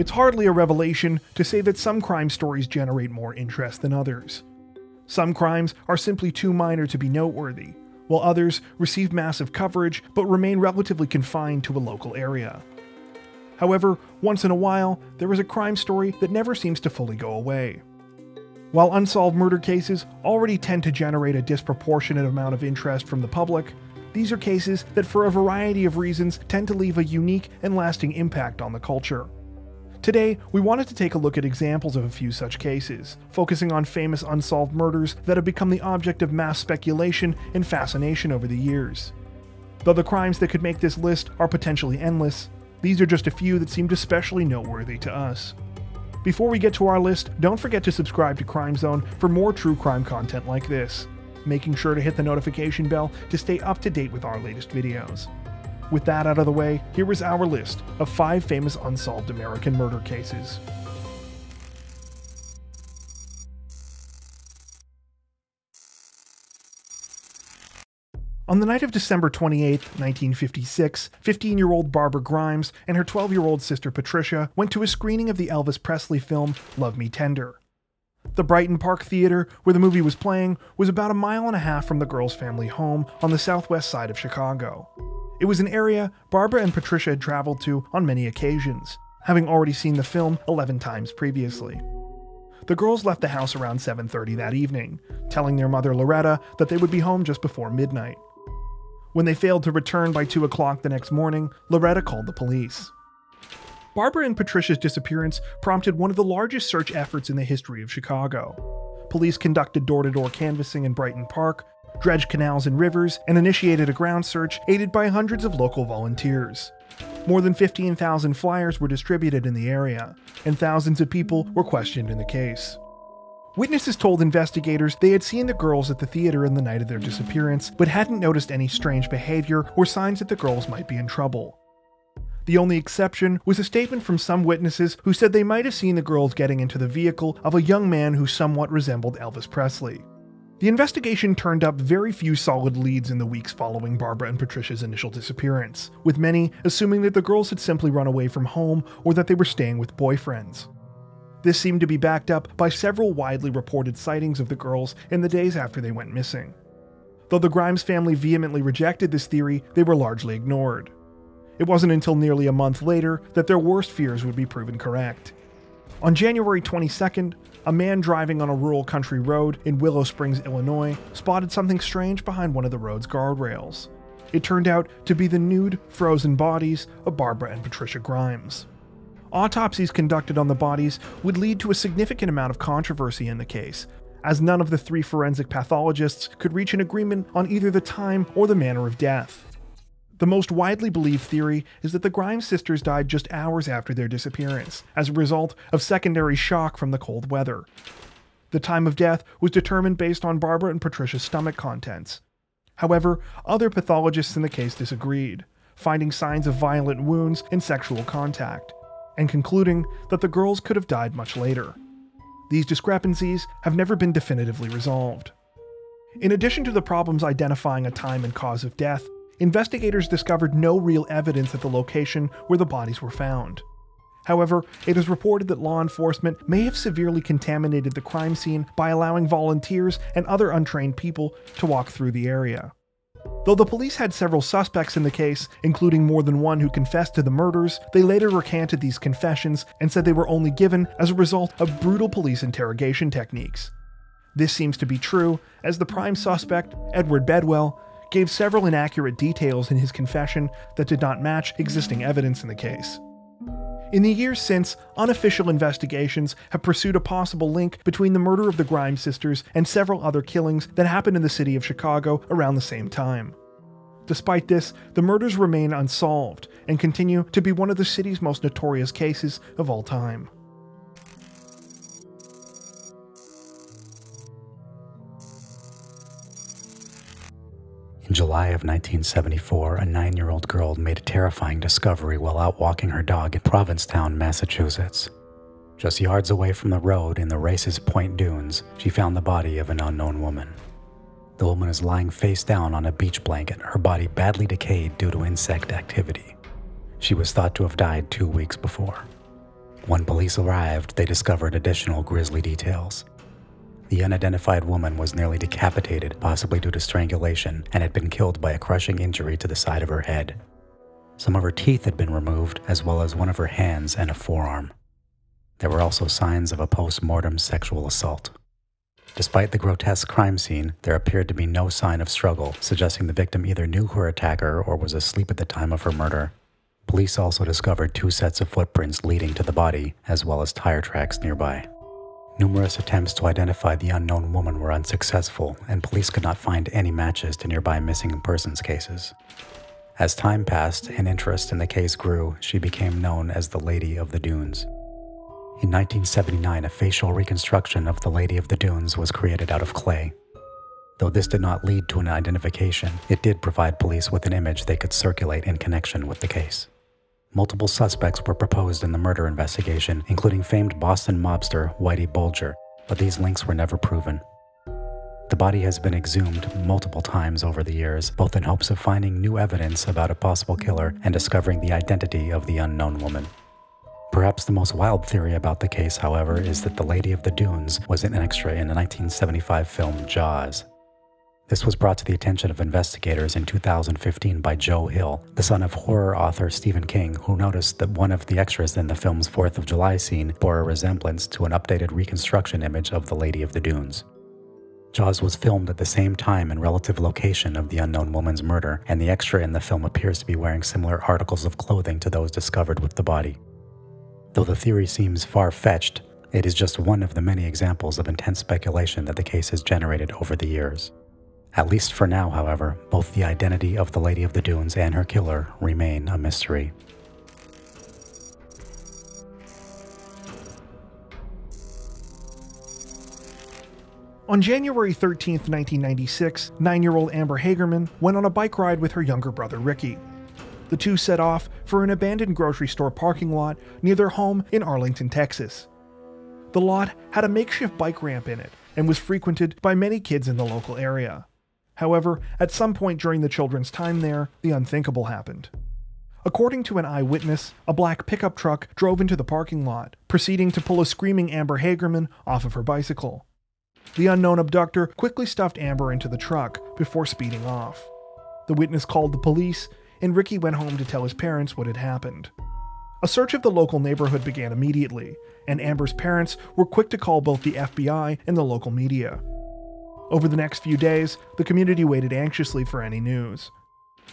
It's hardly a revelation to say that some crime stories generate more interest than others. Some crimes are simply too minor to be noteworthy, while others receive massive coverage but remain relatively confined to a local area. However, once in a while, there is a crime story that never seems to fully go away. While unsolved murder cases already tend to generate a disproportionate amount of interest from the public, these are cases that, for a variety of reasons, tend to leave a unique and lasting impact on the culture. Today, we wanted to take a look at examples of a few such cases, focusing on famous unsolved murders that have become the object of mass speculation and fascination over the years. Though the crimes that could make this list are potentially endless, these are just a few that seemed especially noteworthy to us. Before we get to our list, don't forget to subscribe to Crime Zone for more true crime content like this, making sure to hit the notification bell to stay up to date with our latest videos. With that out of the way, here is our list of five famous unsolved American murder cases. On the night of December 28, 1956, 15 year old Barbara Grimes and her 12 year old sister Patricia went to a screening of the Elvis Presley film Love Me Tender. The Brighton Park Theater, where the movie was playing, was about a mile and a half from the girls' family home on the southwest side of Chicago. It was an area Barbara and Patricia had traveled to on many occasions, having already seen the film 11 times previously. The girls left the house around 7:30 that evening, telling their mother Loretta that they would be home just before midnight. When they failed to return by 2 o'clock the next morning, Loretta called the police. Barbara and Patricia's disappearance prompted one of the largest search efforts in the history of Chicago. Police conducted door to door canvassing in Brighton Park, dredged canals and rivers, and initiated a ground search aided by hundreds of local volunteers. More than 15,000 flyers were distributed in the area, and thousands of people were questioned in the case. Witnesses told investigators they had seen the girls at the theater in the night of their disappearance, but hadn't noticed any strange behavior or signs that the girls might be in trouble. The only exception was a statement from some witnesses who said they might have seen the girls getting into the vehicle of a young man who somewhat resembled Elvis Presley. The investigation turned up very few solid leads in the weeks following Barbara and Patricia's initial disappearance, with many assuming that the girls had simply run away from home or that they were staying with boyfriends. This seemed to be backed up by several widely reported sightings of the girls in the days after they went missing. Though the Grimes family vehemently rejected this theory, they were largely ignored. It wasn't until nearly a month later that their worst fears would be proven correct. On January 22nd, a man driving on a rural country road in Willow Springs, Illinois, spotted something strange behind one of the road's guardrails. It turned out to be the nude, frozen bodies of Barbara and Patricia Grimes. Autopsies conducted on the bodies would lead to a significant amount of controversy in the case, as none of the three forensic pathologists could reach an agreement on either the time or the manner of death. The most widely believed theory is that the Grimes sisters died just hours after their disappearance, as a result of secondary shock from the cold weather. The time of death was determined based on Barbara and Patricia's stomach contents. However, other pathologists in the case disagreed, finding signs of violent wounds and sexual contact and concluding that the girls could have died much later. These discrepancies have never been definitively resolved. In addition to the problems identifying a time and cause of death, investigators discovered no real evidence at the location where the bodies were found. However, it is reported that law enforcement may have severely contaminated the crime scene by allowing volunteers and other untrained people to walk through the area. Though the police had several suspects in the case, including more than one who confessed to the murders, they later recanted these confessions and said they were only given as a result of brutal police interrogation techniques. This seems to be true, as the prime suspect, Edward Bedwell, gave several inaccurate details in his confession that did not match existing evidence in the case. In the years since, unofficial investigations have pursued a possible link between the murder of the Grimes sisters and several other killings that happened in the city of Chicago around the same time. Despite this, the murders remain unsolved and continue to be one of the city's most notorious cases of all time. In July of 1974, a nine year old girl made a terrifying discovery while out walking her dog in Provincetown, Massachusetts. Just yards away from the road in the Races Point Dunes, she found the body of an unknown woman. The woman is lying face down on a beach blanket, her body badly decayed due to insect activity. She was thought to have died two weeks before. When police arrived, they discovered additional grisly details. The unidentified woman was nearly decapitated, possibly due to strangulation, and had been killed by a crushing injury to the side of her head. Some of her teeth had been removed, as well as one of her hands and a forearm. There were also signs of a post mortem sexual assault. Despite the grotesque crime scene, there appeared to be no sign of struggle, suggesting the victim either knew her attacker or was asleep at the time of her murder. Police also discovered two sets of footprints leading to the body, as well as tire tracks nearby. Numerous attempts to identify the unknown woman were unsuccessful, and police could not find any matches to nearby missing persons cases. As time passed and interest in the case grew, she became known as the Lady of the Dunes. In 1979, a facial reconstruction of the Lady of the Dunes was created out of clay. Though this did not lead to an identification, it did provide police with an image they could circulate in connection with the case. Multiple suspects were proposed in the murder investigation, including famed Boston mobster Whitey Bulger, but these links were never proven. The body has been exhumed multiple times over the years, both in hopes of finding new evidence about a possible killer and discovering the identity of the unknown woman. Perhaps the most wild theory about the case, however, is that the Lady of the Dunes was an extra in the 1975 film Jaws. This was brought to the attention of investigators in 2015 by Joe Hill, the son of horror author Stephen King, who noticed that one of the extras in the film's 4th of July scene bore a resemblance to an updated reconstruction image of the Lady of the Dunes. Jaws was filmed at the same time and relative location of the unknown woman's murder, and the extra in the film appears to be wearing similar articles of clothing to those discovered with the body. Though the theory seems far fetched, it is just one of the many examples of intense speculation that the case has generated over the years. At least for now, however, both the identity of the Lady of the Dunes and her killer remain a mystery. On January 13, 1996, nine year old Amber Hagerman went on a bike ride with her younger brother Ricky. The two set off for an abandoned grocery store parking lot near their home in Arlington, Texas. The lot had a makeshift bike ramp in it and was frequented by many kids in the local area. However, at some point during the children's time there, the unthinkable happened. According to an eyewitness, a black pickup truck drove into the parking lot, proceeding to pull a screaming Amber Hagerman off of her bicycle. The unknown abductor quickly stuffed Amber into the truck before speeding off. The witness called the police, and Ricky went home to tell his parents what had happened. A search of the local neighborhood began immediately, and Amber's parents were quick to call both the FBI and the local media. Over the next few days, the community waited anxiously for any news.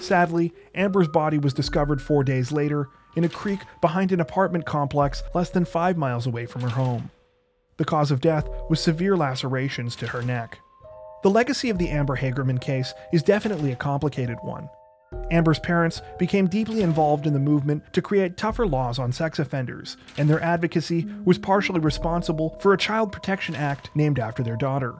Sadly, Amber's body was discovered four days later in a creek behind an apartment complex less than five miles away from her home. The cause of death was severe lacerations to her neck. The legacy of the Amber Hagerman case is definitely a complicated one. Amber's parents became deeply involved in the movement to create tougher laws on sex offenders, and their advocacy was partially responsible for a Child Protection Act named after their daughter.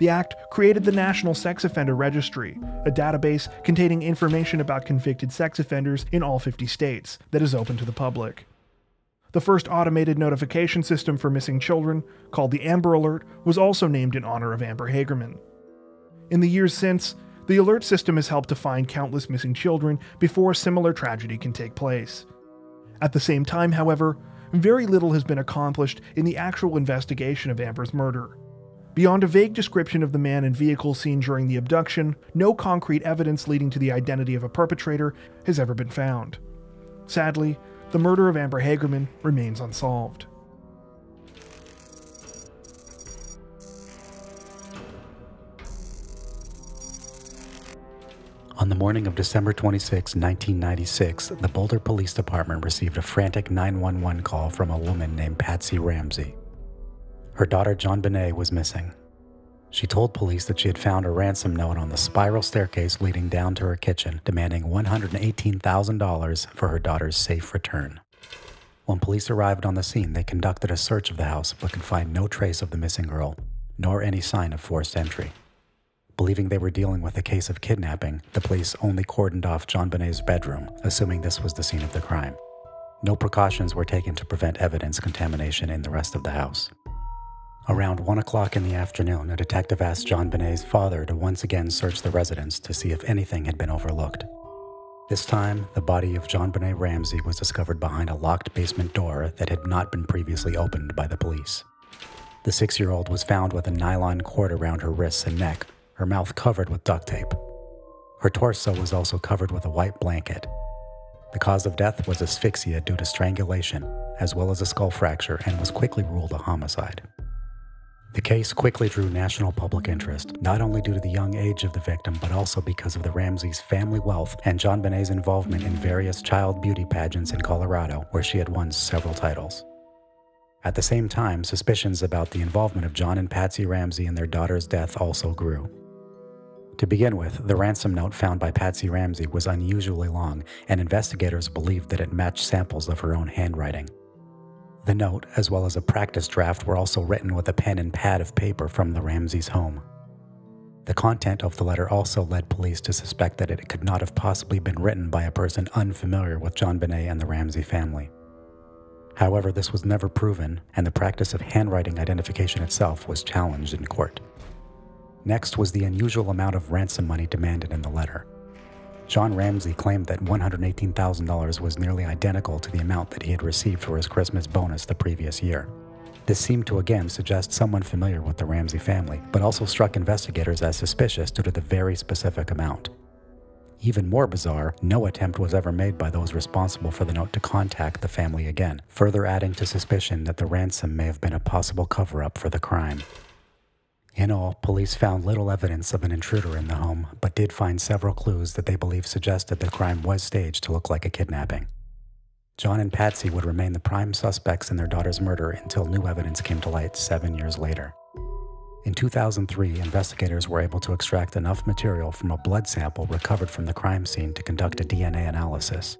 The Act created the National Sex Offender Registry, a database containing information about convicted sex offenders in all 50 states that is open to the public. The first automated notification system for missing children, called the Amber Alert, was also named in honor of Amber Hagerman. In the years since, the alert system has helped to find countless missing children before a similar tragedy can take place. At the same time, however, very little has been accomplished in the actual investigation of Amber's murder. Beyond a vague description of the man and vehicle seen during the abduction, no concrete evidence leading to the identity of a perpetrator has ever been found. Sadly, the murder of Amber Hagerman remains unsolved. On the morning of December 26, 1996, the Boulder Police Department received a frantic 911 call from a woman named Patsy Ramsey. Her daughter JonBenét was missing. She told police that she had found a ransom note on the spiral staircase leading down to her kitchen, demanding $118,000 for her daughter's safe return. When police arrived on the scene, they conducted a search of the house but could find no trace of the missing girl, nor any sign of forced entry. Believing they were dealing with a case of kidnapping, the police only cordoned off JonBenét's bedroom, assuming this was the scene of the crime. No precautions were taken to prevent evidence contamination in the rest of the house. Around 1 o'clock in the afternoon, a detective asked JonBenét's father to once again search the residence to see if anything had been overlooked. This time, the body of JonBenét Ramsey was discovered behind a locked basement door that had not been previously opened by the police. The six year old was found with a nylon cord around her wrists and neck, her mouth covered with duct tape. Her torso was also covered with a white blanket. The cause of death was asphyxia due to strangulation, as well as a skull fracture, and was quickly ruled a homicide. The case quickly drew national public interest, not only due to the young age of the victim, but also because of the Ramseys' family wealth and JonBenét's involvement in various child beauty pageants in Colorado, where she had won several titles. At the same time, suspicions about the involvement of John and Patsy Ramsey in their daughter's death also grew. To begin with, the ransom note found by Patsy Ramsey was unusually long, and investigators believed that it matched samples of her own handwriting. The note, as well as a practice draft, were also written with a pen and pad of paper from the Ramseys' home. The content of the letter also led police to suspect that it could not have possibly been written by a person unfamiliar with JonBenét and the Ramsey family. However, this was never proven, and the practice of handwriting identification itself was challenged in court. Next was the unusual amount of ransom money demanded in the letter. John Ramsey claimed that $118,000 was nearly identical to the amount that he had received for his Christmas bonus the previous year. This seemed to again suggest someone familiar with the Ramsey family, but also struck investigators as suspicious due to the very specific amount. Even more bizarre, no attempt was ever made by those responsible for the note to contact the family again, further adding to suspicion that the ransom may have been a possible cover up for the crime. In all, police found little evidence of an intruder in the home, but did find several clues that they believe suggested the crime was staged to look like a kidnapping. John and Patsy would remain the prime suspects in their daughter's murder until new evidence came to light seven years later. In 2003, investigators were able to extract enough material from a blood sample recovered from the crime scene to conduct a DNA analysis.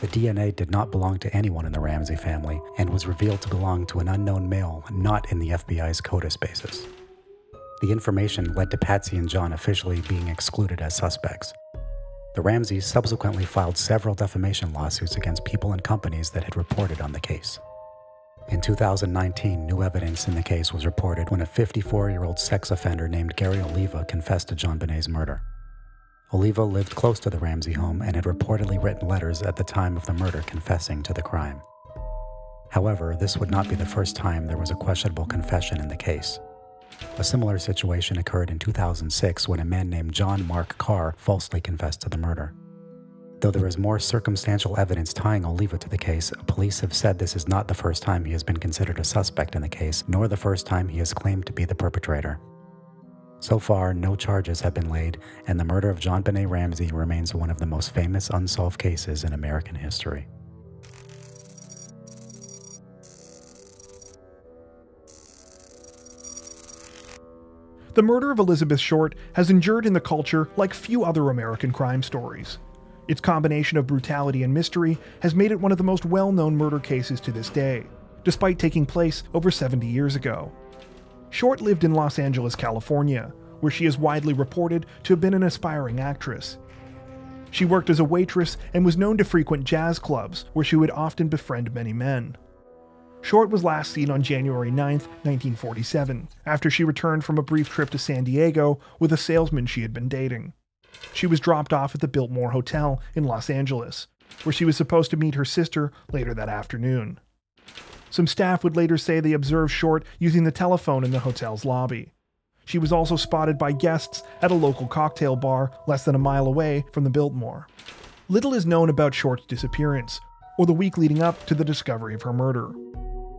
The DNA did not belong to anyone in the Ramsey family and was revealed to belong to an unknown male not in the FBI's CODIS basis. The information led to Patsy and John officially being excluded as suspects. The Ramseys subsequently filed several defamation lawsuits against people and companies that had reported on the case. In 2019, new evidence in the case was reported when a 54 year old sex offender named Gary Oliva confessed to JonBenét's murder. Oliva lived close to the Ramsey home and had reportedly written letters at the time of the murder confessing to the crime. However, this would not be the first time there was a questionable confession in the case. A similar situation occurred in 2006 when a man named John Mark Carr falsely confessed to the murder. Though there is more circumstantial evidence tying Oliva to the case, police have said this is not the first time he has been considered a suspect in the case, nor the first time he has claimed to be the perpetrator. So far, no charges have been laid, and the murder of JonBenét Ramsey remains one of the most famous unsolved cases in American history. The murder of Elizabeth Short has endured in the culture like few other American crime stories. Its combination of brutality and mystery has made it one of the most well known murder cases to this day, despite taking place over 70 years ago. Short lived in Los Angeles, California, where she is widely reported to have been an aspiring actress. She worked as a waitress and was known to frequent jazz clubs, where she would often befriend many men. Short was last seen on January 9, 1947, after she returned from a brief trip to San Diego with a salesman she had been dating. She was dropped off at the Biltmore Hotel in Los Angeles, where she was supposed to meet her sister later that afternoon. Some staff would later say they observed Short using the telephone in the hotel's lobby. She was also spotted by guests at a local cocktail bar less than a mile away from the Biltmore. Little is known about Short's disappearance, or the week leading up to the discovery of her murder.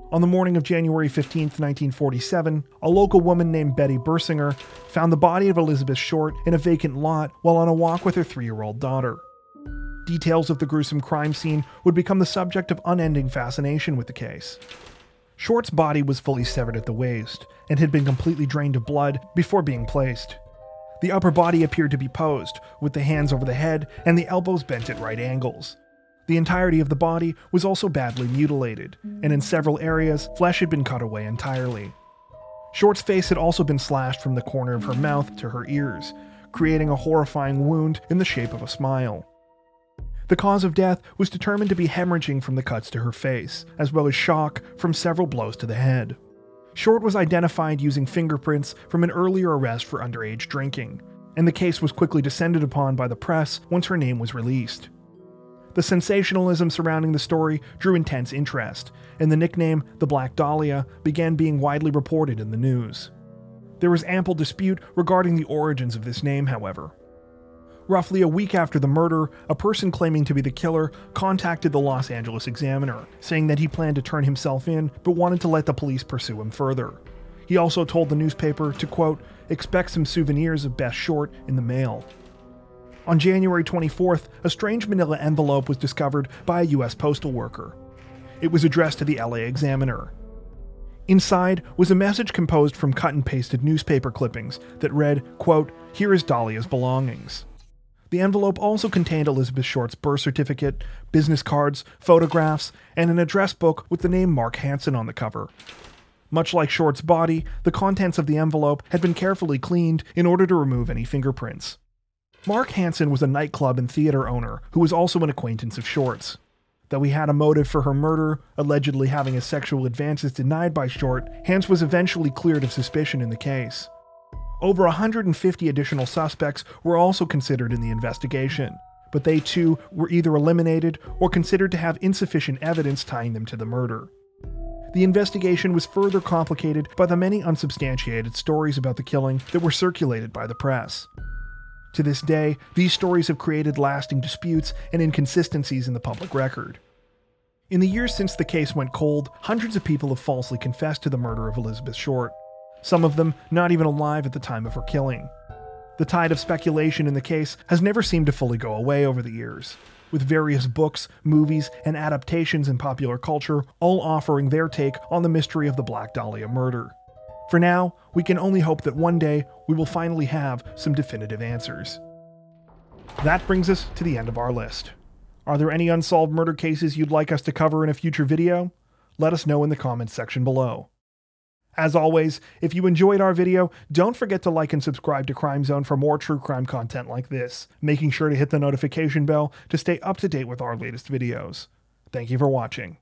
On the morning of January 15, 1947, a local woman named Betty Bersinger found the body of Elizabeth Short in a vacant lot while on a walk with her three year old daughter. Details of the gruesome crime scene would become the subject of unending fascination with the case. Short's body was fully severed at the waist and had been completely drained of blood before being placed. The upper body appeared to be posed, with the hands over the head and the elbows bent at right angles. The entirety of the body was also badly mutilated, and in several areas, flesh had been cut away entirely. Short's face had also been slashed from the corner of her mouth to her ears, creating a horrifying wound in the shape of a smile. The cause of death was determined to be hemorrhaging from the cuts to her face, as well as shock from several blows to the head. Short was identified using fingerprints from an earlier arrest for underage drinking, and the case was quickly descended upon by the press once her name was released. The sensationalism surrounding the story drew intense interest, and the nickname the Black Dahlia began being widely reported in the news. There was ample dispute regarding the origins of this name, however. Roughly a week after the murder, a person claiming to be the killer contacted the Los Angeles Examiner, saying that he planned to turn himself in but wanted to let the police pursue him further. He also told the newspaper to, quote, expect some souvenirs of Beth Short in the mail. On January 24th, a strange manila envelope was discovered by a U.S. postal worker. It was addressed to the LA Examiner. Inside was a message composed from cut and pasted newspaper clippings that read, quote, Here is Dahlia's belongings. The envelope also contained Elizabeth Short's birth certificate, business cards, photographs, and an address book with the name Mark Hansen on the cover. Much like Short's body, the contents of the envelope had been carefully cleaned in order to remove any fingerprints. Mark Hansen was a nightclub and theater owner who was also an acquaintance of Short's. Though he had a motive for her murder, allegedly having his sexual advances denied by Short, Hansen was eventually cleared of suspicion in the case. Over 150 additional suspects were also considered in the investigation, but they too were either eliminated or considered to have insufficient evidence tying them to the murder. The investigation was further complicated by the many unsubstantiated stories about the killing that were circulated by the press. To this day, these stories have created lasting disputes and inconsistencies in the public record. In the years since the case went cold, hundreds of people have falsely confessed to the murder of Elizabeth Short, some of them not even alive at the time of her killing. The tide of speculation in the case has never seemed to fully go away over the years, with various books, movies, and adaptations in popular culture all offering their take on the mystery of the Black Dahlia murder. For now, we can only hope that one day we will finally have some definitive answers. That brings us to the end of our list. Are there any unsolved murder cases you'd like us to cover in a future video? Let us know in the comments section below. As always, if you enjoyed our video, don't forget to like and subscribe to Crime Zone for more true crime content like this, making sure to hit the notification bell to stay up to date with our latest videos. Thank you for watching.